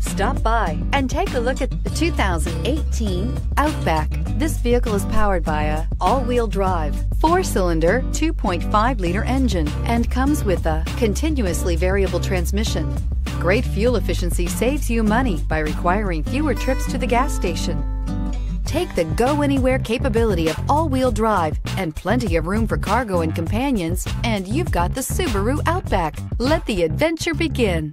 Stop by and take a look at the 2018 Outback. This vehicle is powered by a all-wheel drive, four-cylinder, 2.5-liter engine and comes with a continuously variable transmission. Great fuel efficiency saves you money by requiring fewer trips to the gas station. Take the go anywhere capability of all wheel drive and plenty of room for cargo and companions, and you've got the Subaru Outback. Let the adventure begin.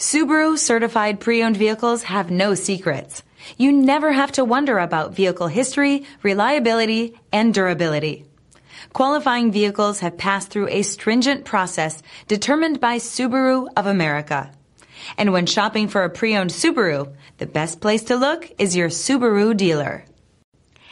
Subaru certified pre-owned vehicles have no secrets. You never have to wonder about vehicle history, reliability, and durability. Qualifying vehicles have passed through a stringent process determined by Subaru of America. And when shopping for a pre-owned Subaru, the best place to look is your Subaru dealer.